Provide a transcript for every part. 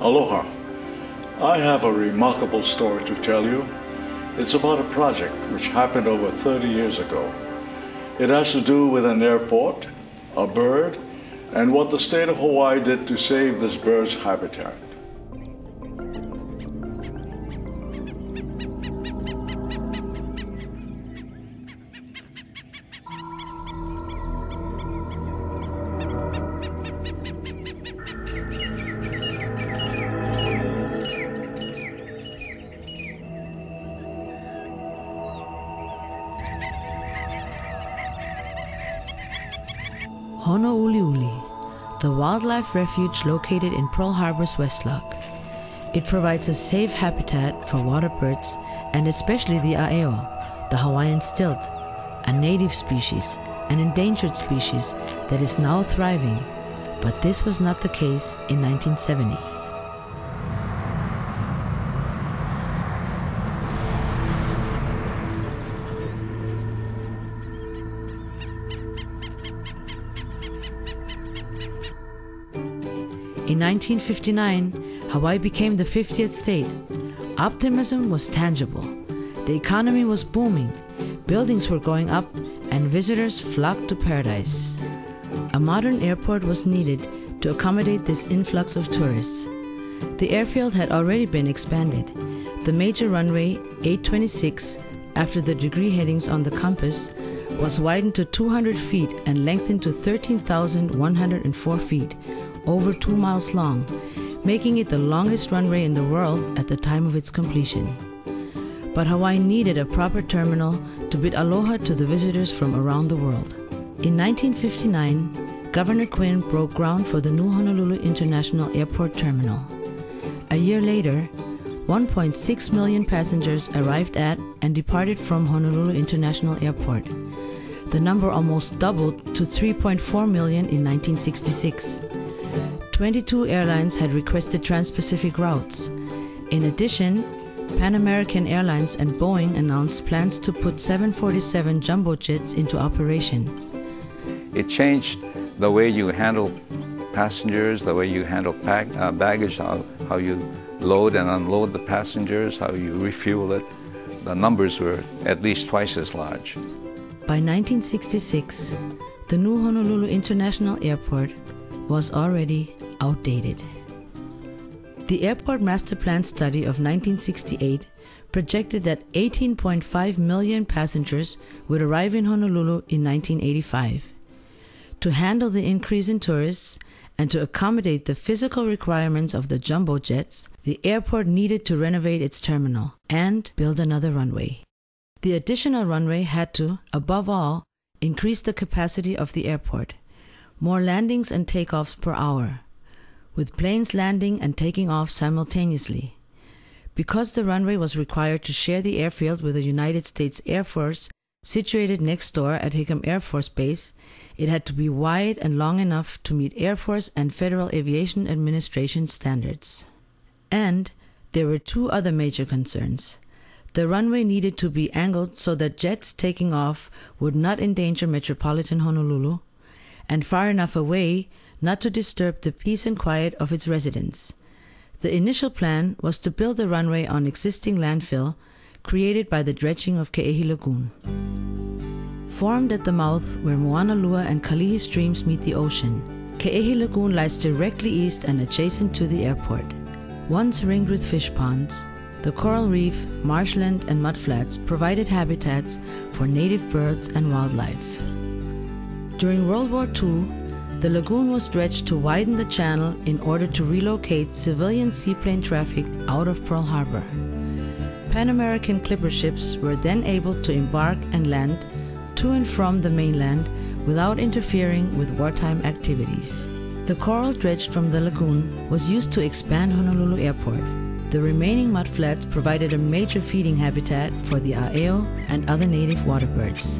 Aloha. I have a remarkable story to tell you. It's about a project which happened over 30 years ago. It has to do with an airport, a bird, and what the state of Hawaii did to save this bird's habitat. Wildlife refuge located in Pearl Harbor's West Loch. It provides a safe habitat for water birds and especially the aeo, the Hawaiian stilt, a native species, an endangered species that is now thriving, but this was not the case in 1970. In 1959, Hawaii became the 50th state. Optimism was tangible. The economy was booming, buildings were going up, and visitors flocked to paradise. A modern airport was needed to accommodate this influx of tourists. The airfield had already been expanded. The major runway, 826, after the degree headings on the compass, was widened to 200 feet and lengthened to 13,104 feet, over two miles long, making it the longest runway in the world at the time of its completion. But Hawaii needed a proper terminal to bid aloha to the visitors from around the world. In 1959, Governor Quinn broke ground for the new Honolulu International Airport Terminal. A year later, 1.6 million passengers arrived at and departed from Honolulu International Airport. The number almost doubled to 3.4 million in 1966. 22 airlines had requested trans Pacific routes. In addition, Pan American Airlines and Boeing announced plans to put 747 jumbo jets into operation. It changed the way you handle passengers, the way you handle pack, uh, baggage, how, how you load and unload the passengers, how you refuel it. The numbers were at least twice as large. By 1966, the new Honolulu International Airport was already outdated. The Airport Master Plan study of 1968 projected that 18.5 million passengers would arrive in Honolulu in 1985. To handle the increase in tourists and to accommodate the physical requirements of the jumbo jets, the airport needed to renovate its terminal and build another runway. The additional runway had to, above all, increase the capacity of the airport, more landings and takeoffs per hour, with planes landing and taking off simultaneously. Because the runway was required to share the airfield with the United States Air Force, situated next door at Hickam Air Force Base, it had to be wide and long enough to meet Air Force and Federal Aviation Administration standards. And there were two other major concerns. The runway needed to be angled so that jets taking off would not endanger metropolitan Honolulu, and far enough away not to disturb the peace and quiet of its residents. The initial plan was to build the runway on existing landfill created by the dredging of Ke'ehi Lagoon. Formed at the mouth where Moanalua and Kalihi streams meet the ocean, Ke'ehi Lagoon lies directly east and adjacent to the airport. Once ringed with fish ponds, the coral reef, marshland, and mudflats provided habitats for native birds and wildlife. During World War II, the lagoon was dredged to widen the channel in order to relocate civilian seaplane traffic out of Pearl Harbor. Pan American clipper ships were then able to embark and land to and from the mainland without interfering with wartime activities. The coral dredged from the lagoon was used to expand Honolulu Airport. The remaining mudflats provided a major feeding habitat for the aeo and other native water birds.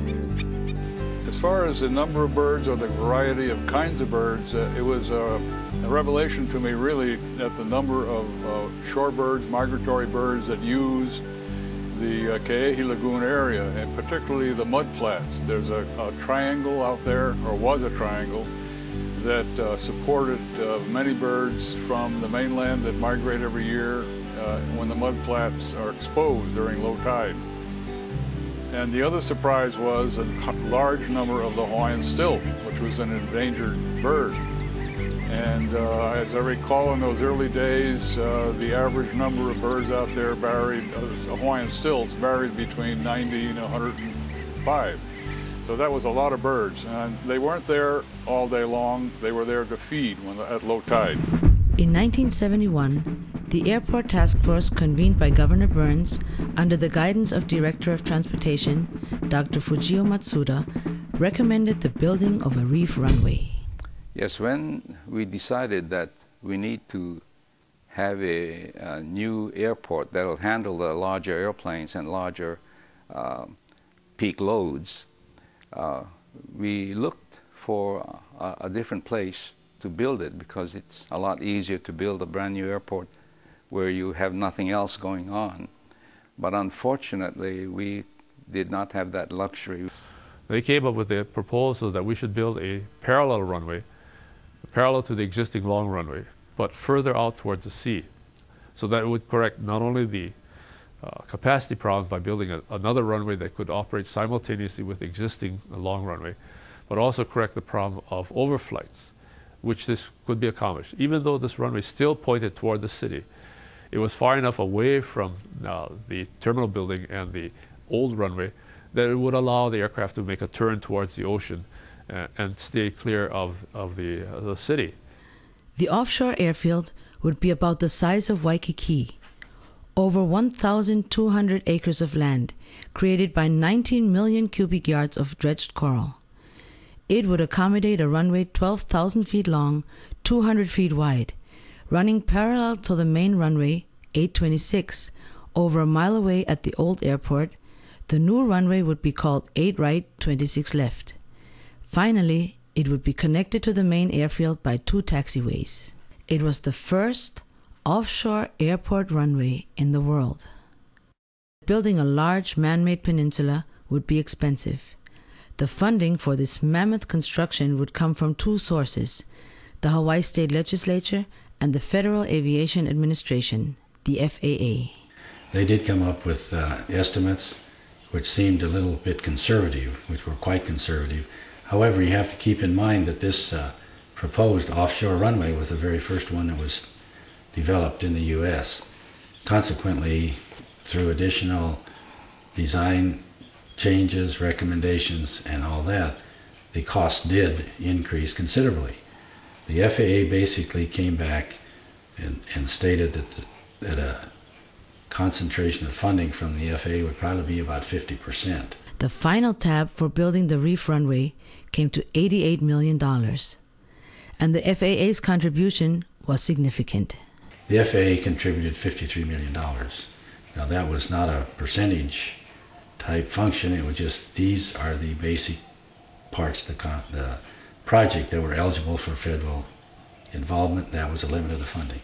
As far as the number of birds or the variety of kinds of birds, uh, it was uh, a revelation to me really that the number of uh, shorebirds, migratory birds that use the uh, Ke'ehi Lagoon area, and particularly the mudflats. There's a, a triangle out there, or was a triangle, that uh, supported uh, many birds from the mainland that migrate every year uh, when the mudflats are exposed during low tide. And the other surprise was a large number of the Hawaiian stilt, which was an endangered bird. And uh, as I recall in those early days, uh, the average number of birds out there varied, uh, Hawaiian stilts varied between 90 and 105. So that was a lot of birds. And they weren't there all day long, they were there to feed when, at low tide. In 1971, the Airport Task Force, convened by Governor Burns under the guidance of Director of Transportation Dr. Fujio Matsuda, recommended the building of a reef runway. Yes, when we decided that we need to have a, a new airport that will handle the larger airplanes and larger uh, peak loads, uh, we looked for a, a, different place to build it because it's a lot easier to build a brand new airport where you have nothing else going on. But unfortunately, we did not have that luxury. They came up with a proposal that we should build a parallel runway parallel to the existing long runway, but further out towards the sea. So that would correct not only the uh, capacity problem by building a, another runway that could operate simultaneously with existing long runway, but also correct the problem of overflights, which this could be accomplished. Even though this runway still pointed toward the city, it was far enough away from uh, the terminal building and the old runway that it would allow the aircraft to make a turn towards the ocean uh, and stay clear of, of the, uh, the city. The offshore airfield would be about the size of Waikiki, over 1,200 acres of land, created by 19 million cubic yards of dredged coral. It would accommodate a runway 12,000 feet long, 200 feet wide, running parallel to the main runway, 826, over a mile away at the old airport. The new runway would be called 8 right, 26 left. Finally, it would be connected to the main airfield by two taxiways. It was the first offshore airport runway in the world. Building a large man made peninsula would be expensive. The funding for this mammoth construction would come from two sources the Hawaii State Legislature and the Federal Aviation Administration, the FAA. They did come up with uh, estimates which seemed a little bit conservative, which were quite conservative However, you have to keep in mind that this uh, proposed offshore runway was the very first one that was developed in the U.S. Consequently, through additional design changes, recommendations, and all that, the cost did increase considerably. The FAA basically came back and, and stated that, the, that a concentration of funding from the FAA would probably be about 50 percent. The final tab for building the reef runway came to $88 million, and the FAA's contribution was significant. The FAA contributed $53 million. Now, that was not a percentage type function, it was just these are the basic parts the, the project that were eligible for federal involvement. That was the limit of the funding.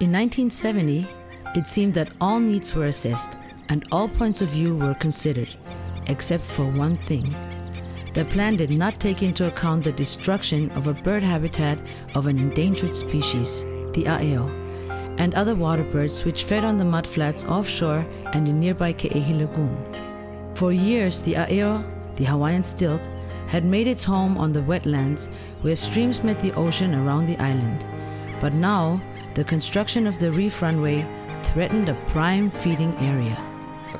In 1970, it seemed that all needs were assessed and all points of view were considered, except for one thing. The plan did not take into account the destruction of a bird habitat of an endangered species, the aeo, and other water birds which fed on the mudflats offshore and in nearby Ke'ehi Lagoon. For years, the aeo, the Hawaiian stilt, had made its home on the wetlands where streams met the ocean around the island. But now, the construction of the reef runway threatened a prime feeding area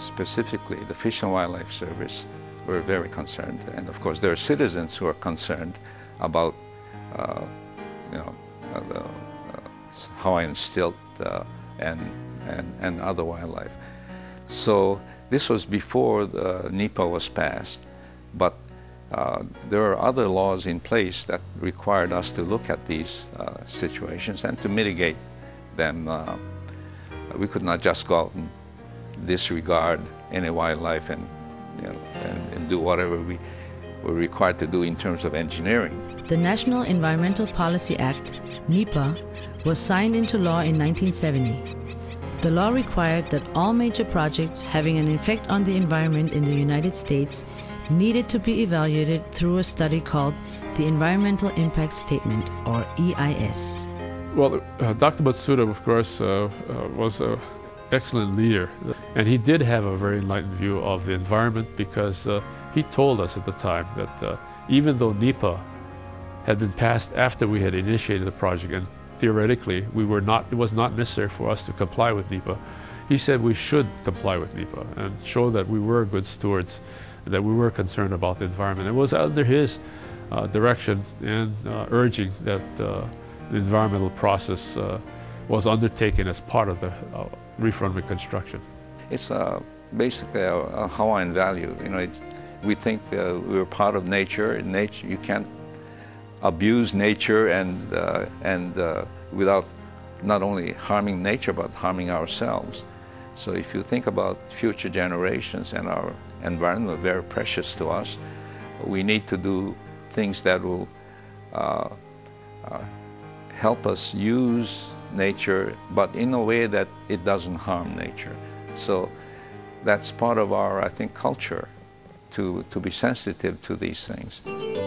specifically the Fish and Wildlife Service, were very concerned. And of course, there are citizens who are concerned about, uh, you know, uh, the uh, Hawaiian stilt uh, and, and, and other wildlife. So this was before the NEPA was passed, but uh, there are other laws in place that required us to look at these uh, situations and to mitigate them. we could not just go out and disregard any wildlife and, you know, and, and do whatever we were required to do in terms of engineering. The National Environmental Policy Act, NEPA, was signed into law in 1970. The law required that all major projects having an effect on the environment in the United States needed to be evaluated through a study called the Environmental Impact Statement, or EIS. Well, uh, Dr. Matsuda, of course, uh, uh, was an excellent leader, and he did have a very enlightened view of the environment because uh, he told us at the time that uh, even though NEPA had been passed after we had initiated the project, and theoretically we were not, it was not necessary for us to comply with NEPA, he said we should comply with NEPA and show that we were good stewards, that we were concerned about the environment. It was under his uh, direction and urging that the environmental process uh, was undertaken as part of the uh, reef runway construction. It's uh, basically a, a, Hawaiian value. You know, we think uh, we're part of nature. In nature, you can't abuse nature and uh, and uh, without not only harming nature but harming ourselves. So if you think about future generations and our environment, very precious to us, we need to do things that will uh, uh, help us use nature, but in a way that it doesn't harm nature. So that's part of our, I think, culture to, to be sensitive to these things.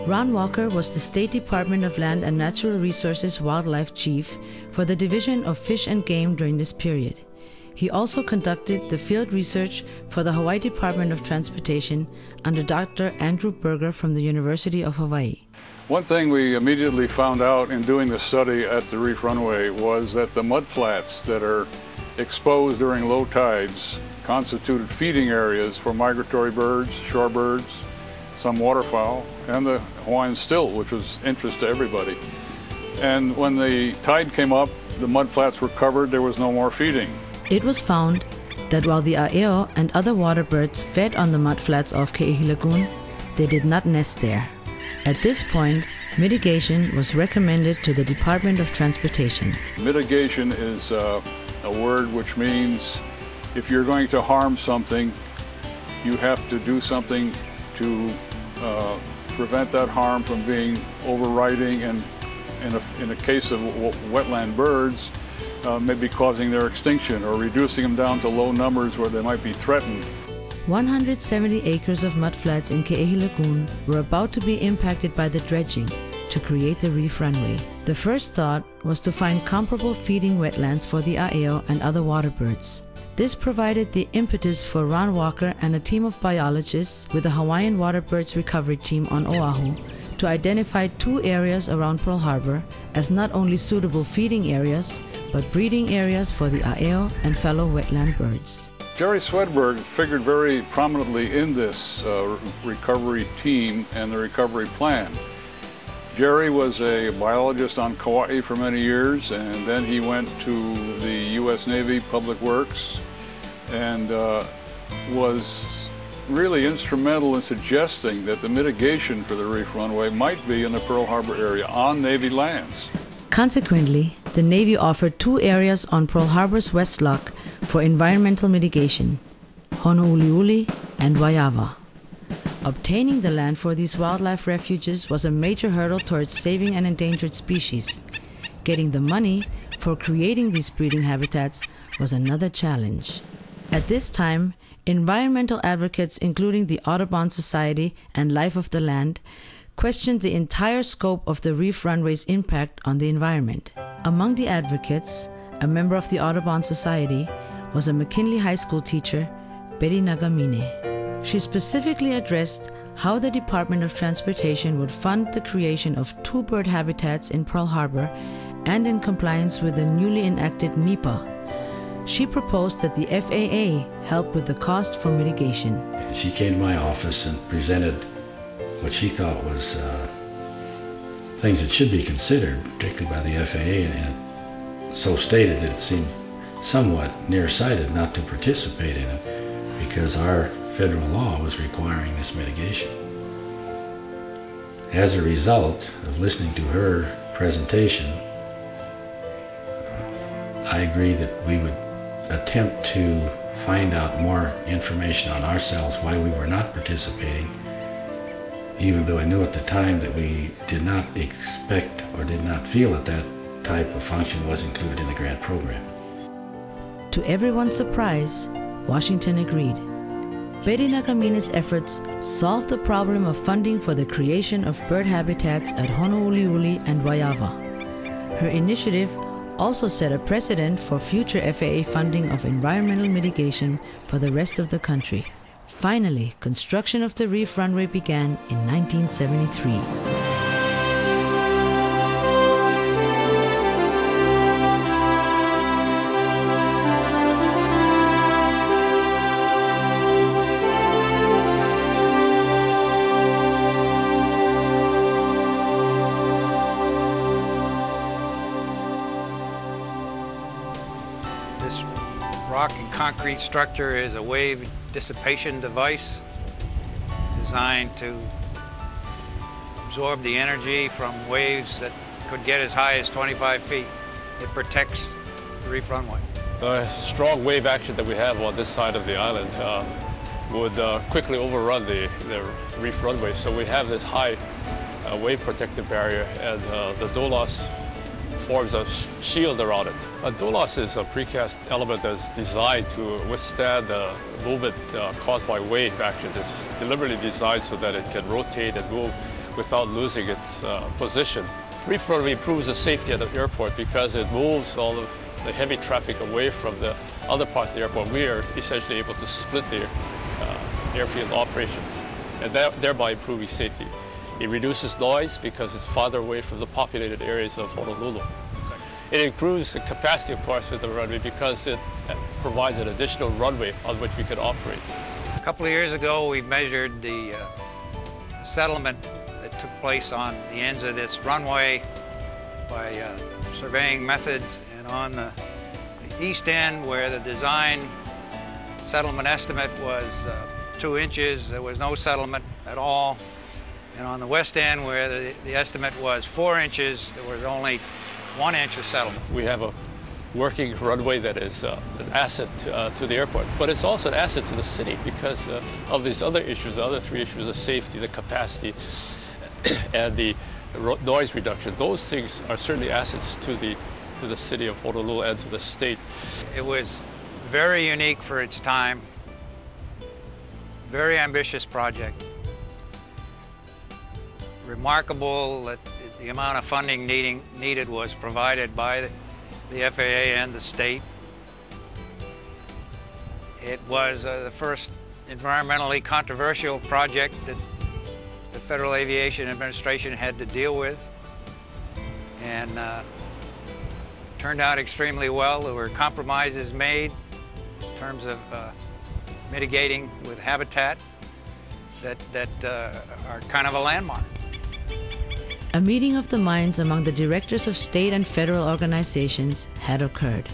Ron Walker was the State Department of Land and Natural Resources Wildlife Chief for the Division of Fish and Game during this period. He also conducted the field research for the Hawaii Department of Transportation under Dr. Andrew Berger from the University of Hawaii. One thing we immediately found out in doing the study at the reef runway was that the mudflats that are exposed during low tides constituted feeding areas for migratory birds, shorebirds, some waterfowl, and the Hawaiian stilt, which was interest to everybody. And when the tide came up, the mudflats were covered, there was no more feeding. It was found that while the a'eo and other water birds fed on the mudflats of Ke'ehi Lagoon, they did not nest there. At this point, mitigation was recommended to the Department of Transportation. Mitigation is uh, a word which means if you're going to harm something, you have to do something to uh, prevent that harm from being overriding and in a, in a case of wetland birds, uh, maybe causing their extinction or reducing them down to low numbers where they might be threatened. 170 acres of mudflats in Ke'ehi Lagoon were about to be impacted by the dredging to create the reef runway. The first thought was to find comparable feeding wetlands for the a'eo and other water birds. This provided the impetus for Ron Walker and a team of biologists with the Hawaiian Water Birds Recovery Team on Oahu to identify two areas around Pearl Harbor as not only suitable feeding areas, but breeding areas for the a'eo and fellow wetland birds. Jerry Swedberg figured very prominently in this uh, recovery team and the recovery plan. Jerry was a biologist on Kauai for many years and then he went to the U.S. Navy Public Works and uh, was really instrumental in suggesting that the mitigation for the reef runway might be in the Pearl Harbor area on Navy lands. Consequently, the Navy offered two areas on Pearl Harbor's West Loch for environmental mitigation, Honouliuli and Waiawa. Obtaining the land for these wildlife refuges was a major hurdle towards saving an endangered species. Getting the money for creating these breeding habitats was another challenge. At this time, environmental advocates, including the Audubon Society and Life of the Land, questioned the entire scope of the reef runway's impact on the environment. Among the advocates, a member of the Audubon Society, was a McKinley High School teacher, Betty Nagamine. She specifically addressed how the Department of Transportation would fund the creation of two bird habitats in Pearl Harbor and in compliance with the newly enacted NEPA. She proposed that the FAA help with the cost for mitigation. She came to my office and presented what she thought was uh, things that should be considered, particularly by the FAA, and so stated that it seemed somewhat nearsighted not to participate in it because our federal law was requiring this mitigation. As a result of listening to her presentation, I agreed that we would attempt to find out more information on ourselves why we were not participating, even though I knew at the time that we did not expect or did not feel that that type of function was included in the grant program. To everyone's surprise, Washington agreed. Betty Nagamine's efforts solved the problem of funding for the creation of bird habitats at Honouliuli and Waiawa. Her initiative also set a precedent for future FAA funding of environmental mitigation for the rest of the country. Finally, construction of the reef runway began in 1973. Concrete structure is a wave dissipation device designed to absorb the energy from waves that could get as high as 25 feet. It protects the reef runway. The strong wave action that we have on this side of the island uh, would uh, quickly overrun the, the reef runway. So we have this high uh, wave protective barrier and uh, the dolos forms a shield around it. A dolos is a precast element that's designed to withstand the movement uh, caused by wave action. It's deliberately designed so that it can rotate and move without losing its uh, position. Runway improves the safety at the airport because it moves all of the heavy traffic away from the other parts of the airport. We are essentially able to split the uh, airfield operations and thereby improving safety. It reduces noise because it's farther away from the populated areas of Honolulu. It improves the capacity, of course, with the runway because it provides an additional runway on which we can operate. A couple of years ago, we measured the uh, settlement that took place on the ends of this runway by uh, surveying methods and on the, the, east end where the design settlement estimate was uh, two inches, there was no settlement at all. And on the west end, where the, the estimate was four inches, there was only one inch of settlement. We have a working runway that is uh, an asset to, uh, to, the airport, but it's also an asset to the city because uh, of these other issues, the other three issues of safety, the capacity, and the noise reduction. Those things are certainly assets to the, to the city of Honolulu and to the state. It was very unique for its time, very ambitious project remarkable that the amount of funding needing, needed was provided by the FAA and the state. It was uh, the first environmentally controversial project that the Federal Aviation Administration had to deal with and uh, turned out extremely well. There were compromises made in terms of uh, mitigating with habitat that, that uh, are kind of a landmark. A meeting of the minds among the directors of state and federal organizations had occurred.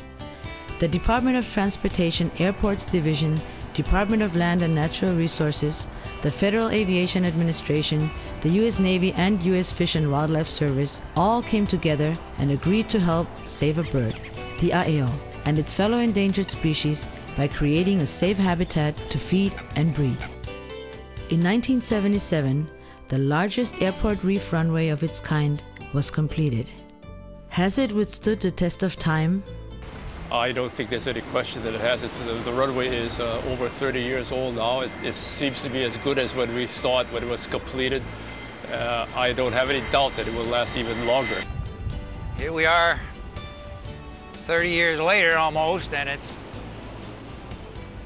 The Department of Transportation Airports Division, Department of Land and Natural Resources, the Federal Aviation Administration, the U.S. Navy, and U.S. Fish and Wildlife Service all came together and agreed to help save a bird, the aeo, and its fellow endangered species by creating a safe habitat to feed and breed. In 1977, the largest airport reef runway of its kind was completed. Has it withstood the test of time? I don't think there's any question that it has. It's, the, the runway is uh, over 30 years old now. It, it, seems to be as good as when we saw it when it was completed. Uh, I don't have any doubt that it will last even longer. Here we are 30 years later almost, and it's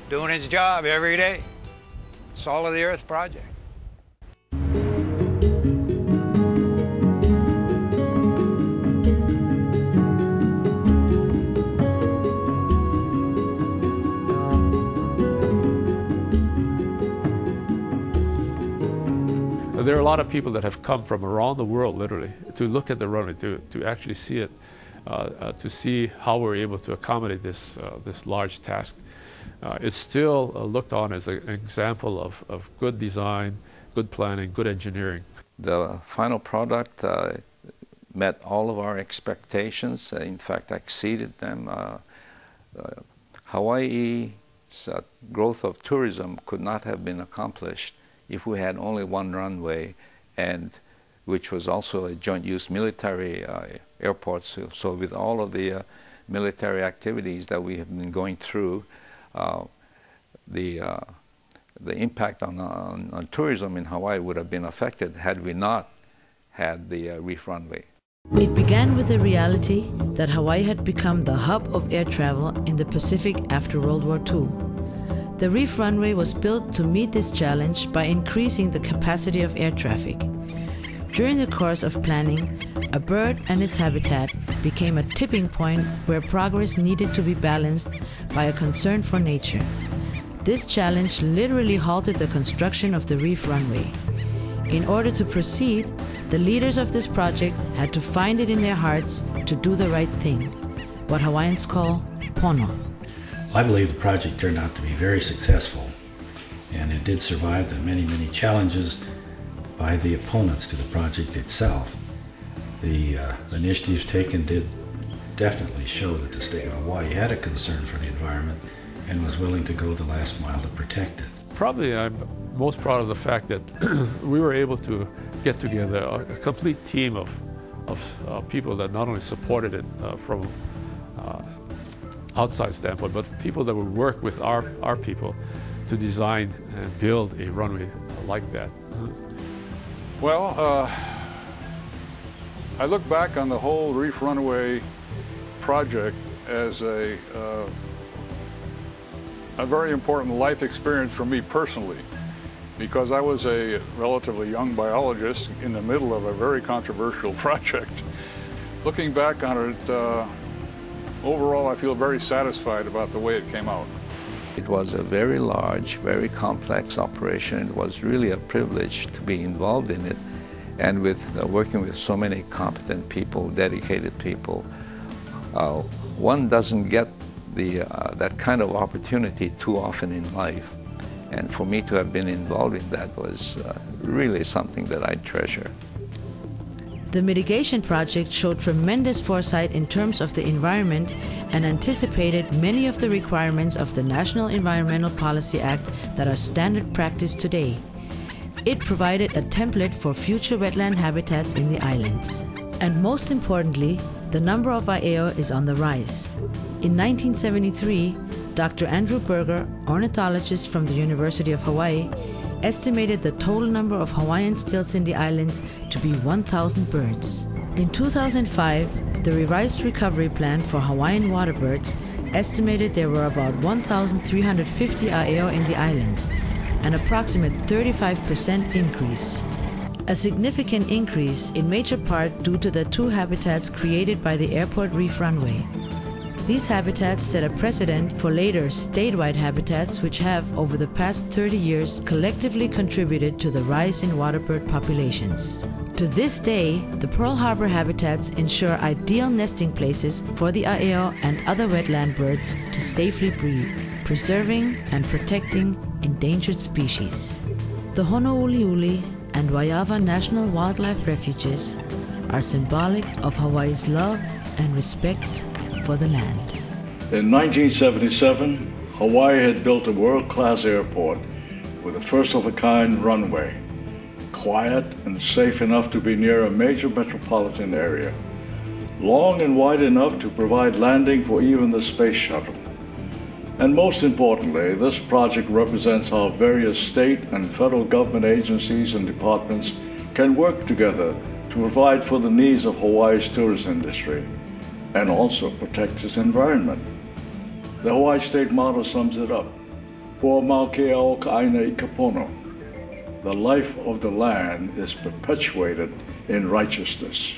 doing its job every day. Salt of the Earth project. There are a lot of people that have come from around the world, literally, to look at the runway, to, to actually see it, uh, uh, to see how we're able to accommodate this, uh, this large task. Uh, it's still uh, looked on as a, an example of, of good design, good planning, good engineering. The final product uh, met all of our expectations, in fact, exceeded them. Hawaii's growth of tourism could not have been accomplished if we had only one runway and which was also a joint use military uh, airport. So, so, with all of the uh, military activities that we have been going through, uh, the, uh, the impact on, on, on, tourism in Hawaii would have been affected had we not had the uh, reef runway. It began with the reality that Hawaii had become the hub of air travel in the Pacific after World War II. The reef runway was built to meet this challenge by increasing the capacity of air traffic. During the course of planning, a bird and its habitat became a tipping point where progress needed to be balanced by a concern for nature. This challenge literally halted the construction of the reef runway. In order to proceed, the leaders of this project had to find it in their hearts to do the right thing, what Hawaiians call pono. I believe the project turned out to be very successful, and it did survive the many, many challenges by the opponents to the project itself. The uh, initiatives taken did definitely show that the state of Hawaii had a concern for the environment and was willing to go the last mile to protect it. Probably I'm most proud of the fact that we were able to get together a, a complete team of, of uh, people that not only supported it uh, from uh, outside standpoint, but people that would work with our, our people to design and build a runway like that. Well, uh, I look back on the whole Reef Runway project as a, uh, a very important life experience for me personally because I was a relatively young biologist in the middle of a very controversial project. Looking back on it, uh, overall I feel very satisfied about the way it came out. It was a very large, very complex operation. It was really a privilege to be involved in it. And with uh, working with so many competent people, dedicated people, uh, one doesn't get the, uh, that kind of opportunity too often in life. And for me to have been involved in that was uh, really something that I treasure. The mitigation project showed tremendous foresight in terms of the environment and anticipated many of the requirements of the National Environmental Policy Act that are standard practice today. It provided a template for future wetland habitats in the islands. And most importantly, the number of a'eo is on the rise. In 1973, Dr. Andrew Berger, ornithologist from the University of Hawaii, estimated the total number of Hawaiian stilts in the islands to be 1,000 birds. In 2005, the revised recovery plan for Hawaiian waterbirds estimated there were about 1,350 a'eo in the islands, an approximate 35% increase. A significant increase in major part due to the two habitats created by the airport reef runway. These habitats set a precedent for later statewide habitats which have, over the past 30 years, collectively contributed to the rise in waterbird populations. To this day, the Pearl Harbor habitats ensure ideal nesting places for the a'eo and other wetland birds to safely breed, preserving and protecting endangered species. The Honouliuli and Waiawa National Wildlife Refuges are symbolic of Hawaii's love and respect for the land. In 1977, Hawaii had built a world-class airport with a first-of-a-kind runway, quiet and safe enough to be near a major metropolitan area, long and wide enough to provide landing for even the space shuttle. And most importantly, this project represents how various state and federal government agencies and departments can work together to provide for the needs of Hawaii's tourist industry and also protect its environment. The Hawaii State motto sums it up. Po Maukea Ka'aina Ikapono. The life of the land is perpetuated in righteousness.